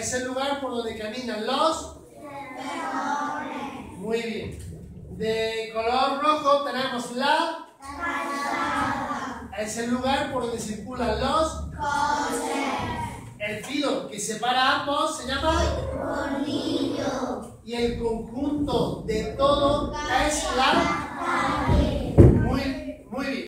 es el lugar por donde caminan los Muy bien. De color rojo tenemos la Es el lugar por donde circulan los El filo que separa ambos se llama Y el conjunto de todo es la